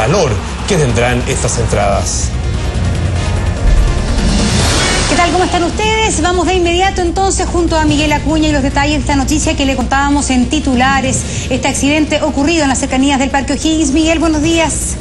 valor que tendrán estas entradas. ¿Qué tal? ¿Cómo están ustedes? Vamos de inmediato entonces junto a Miguel Acuña y los detalles de esta noticia que le contábamos en titulares. Este accidente ocurrido en las cercanías del Parque O'Higgins. Miguel, buenos días.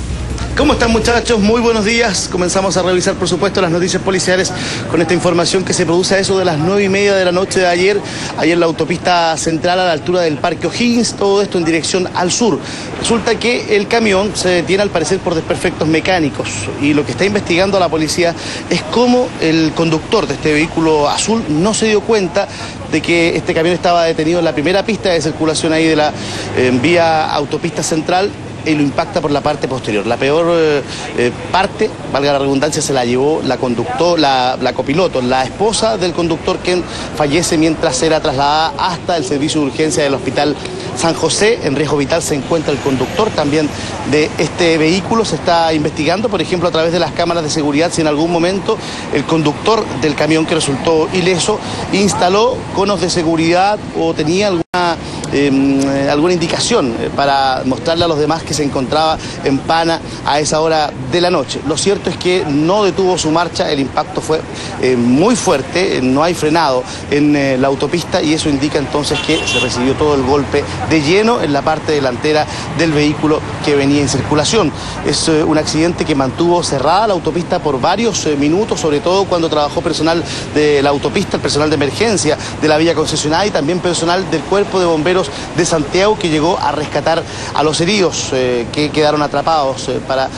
¿Cómo están muchachos? Muy buenos días. Comenzamos a revisar, por supuesto, las noticias policiales con esta información que se produce a eso de las nueve y media de la noche de ayer, ayer la autopista central a la altura del Parque O'Higgins, todo esto en dirección al sur. Resulta que el camión se detiene al parecer por desperfectos mecánicos y lo que está investigando la policía es cómo el conductor de este vehículo azul no se dio cuenta de que este camión estaba detenido en la primera pista de circulación ahí de la eh, vía autopista central y lo impacta por la parte posterior. La peor eh, eh, parte, valga la redundancia, se la llevó la conductor, la, la, copiloto, la esposa del conductor quien fallece mientras era trasladada hasta el servicio de urgencia del hospital San José. En riesgo vital se encuentra el conductor también de este vehículo. Se está investigando, por ejemplo, a través de las cámaras de seguridad, si en algún momento el conductor del camión que resultó ileso instaló conos de seguridad o tenía alguna eh, alguna indicación eh, para mostrarle a los demás que se encontraba en Pana a esa hora de la noche. Lo cierto es que no detuvo su marcha, el impacto fue eh, muy fuerte, no hay frenado en la autopista y eso indica entonces que se recibió todo el golpe de lleno en la parte delantera del vehículo que venía en circulación. Es un accidente que mantuvo cerrada la autopista por varios minutos, sobre todo cuando trabajó personal de la autopista, el personal de emergencia de la vía concesionada y también personal del cuerpo de bomberos de Santiago que llegó a rescatar a los heridos eh, que quedaron atrapados eh, para,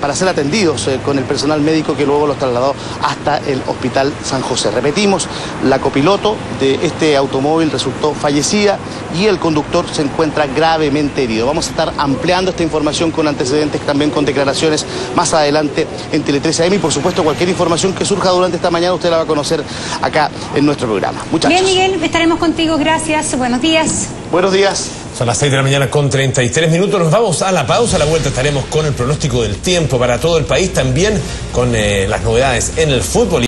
para ser atendidos eh, con el personal médico que luego los trasladó hasta el Hospital San José. Repetimos, la copiloto de este automóvil resultó fallecida y el conductor se encuentra gravemente herido. Vamos a estar ampliando esta información con antecedentes, también con declaraciones más adelante en Tele 13 AM y por supuesto cualquier información que surja durante esta mañana usted la va a conocer acá en nuestro programa. Muchachos. Bien, Miguel, estaremos contigo. Gracias. Buenos días. Buenos días. Son las 6 de la mañana con 33 minutos. Nos vamos a la pausa. A la vuelta estaremos con el pronóstico del tiempo para todo el país, también con eh, las novedades en el fútbol.